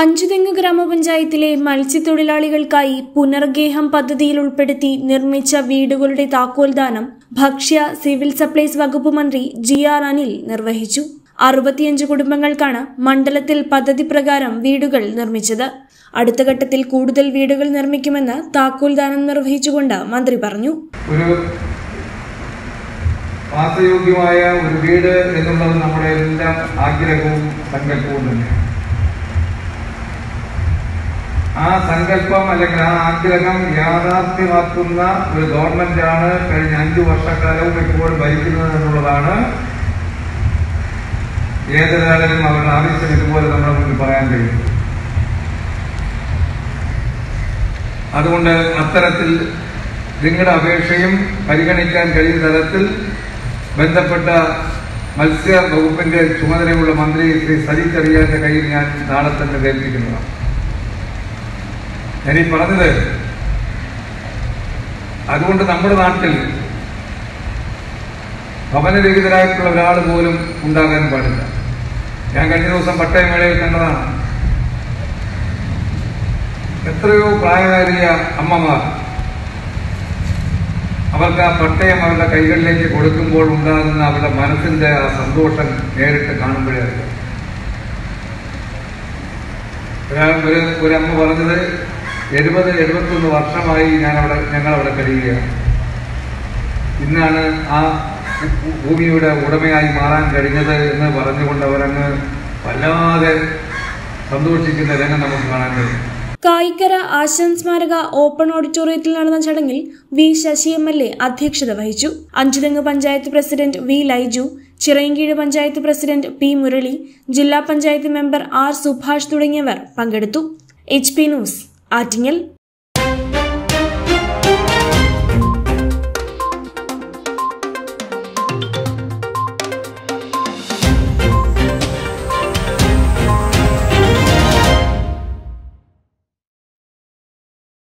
അഞ്ചുതെങ്ങ് ഗ്രാമപഞ്ചായത്തിലെ മത്സ്യത്തൊഴിലാളികൾക്കായി പുനർഗേഹം പദ്ധതിയിൽ ഉൾപ്പെടുത്തി നിർമ്മിച്ച വീടുകളുടെ താക്കോൽദാനം ഭക്ഷ്യ സിവിൽ സപ്ലൈസ് വകുപ്പ് മന്ത്രി ജി ആർ അനിൽ നിർവഹിച്ചു. അറുപത്തിയഞ്ച് കുടുംബങ്ങൾക്കാണ് മണ്ഡലത്തിൽ പദ്ധതി പ്രകാരം വീടുകൾ നിർമ്മിച്ചത്. അടുത്ത ഘട്ടത്തിൽ കൂടുതൽ വീടുകൾ നിർമ്മിക്കുമെന്ന് താക്കോൽദാനം നിർവഹിച്ചുകൊണ്ട് മന്ത്രി പറഞ്ഞു. ഒരു വാസയോഗ്യമായ ഒരു വീട് എന്നുള്ളത് നമ്മുടെ എല്ലാ ആഗ്രഹവും സങ്കല്പവും തന്നെയാണ്. ആ സങ്കല്പം അല്ലെങ്കിൽ ആ ആഗ്രഹം യാഥാർത്ഥ്യമാക്കുന്ന ഒരു ഗവൺമെന്റാണ് കഴിഞ്ഞ അഞ്ചു വർഷക്കാലവും ഇപ്പോൾ ഭരിക്കുന്നത് എന്നുള്ളതാണ്. ഏതൊരാളും അവരുടെ ആവശ്യം ഇതുപോലെ നമ്മുടെ മുന്നിൽ പറയാൻ കഴിയും. അതുകൊണ്ട് അത്തരത്തിൽ നിങ്ങളുടെ അപേക്ഷയും പരിഗണിക്കാൻ കഴിയുന്ന തരത്തിൽ ബന്ധപ്പെട്ട മത്സ്യ വകുപ്പിന്റെ ചുമതലയുള്ള മന്ത്രി ശ്രീ സലി ചെറിയാന്റെ കയ്യിൽ ഞാൻ നാളെ തന്നെ ഏൽപ്പിക്കുന്നതാണ്. ഞാൻ ഈ പറഞ്ഞത് അതുകൊണ്ട് നമ്മുടെ നാട്ടിൽ ഭവനരഹിതരായിട്ടുള്ള ഒരാൾ പോലും ഉണ്ടാകാൻ പാടില്ല. ഞാൻ കഴിഞ്ഞ ദിവസം പട്ടയമേളയിൽ കണ്ടതാണ്. എത്രയോ പ്രായമേറിയ അമ്മമാർ അവർക്ക് ആ പട്ടയം അവരുടെ കൈകളിലേക്ക് കൊടുക്കുമ്പോൾ ഉണ്ടാകുന്ന അവരുടെ മനസ്സിന്റെ ആ സന്തോഷം നേരിട്ട് കാണുമ്പോഴേ ഒരാൾ ഒരു ഒരമ്മ പറഞ്ഞത് എഴുപത് എഴുപത്തൊന്ന് വർഷമായി ഞാൻ അവിടെ ഞങ്ങൾ അവിടെ കഴിയുകയാണ്. ഇന്നാണ് ആ ഭൂമിയുടെ ഉടമയായി മാറാൻ കഴിഞ്ഞത് എന്ന് പറഞ്ഞുകൊണ്ട് അവരങ്ങ് വല്ലാതെ സന്തോഷിക്കുന്ന രംഗം നമുക്ക് കാണാൻ കഴിയും. കായിക്കര ആശാൻ സ്മാരക ഓപ്പൺ ഓഡിറ്റോറിയത്തിൽ നടന്ന ചടങ്ങിൽ V Sasi M L A അധ്യക്ഷത വഹിച്ചു. Anchuthengu panchayat president V Laiju Chirayinkeezhu panchayat president P Murali ജില്ലാ പഞ്ചായത്ത് മെമ്പർ ആർ സുഭാഷ് തുടങ്ങിയവർ പങ്കെടുത്തു. H P news. ആറ്റിങ്ങൽ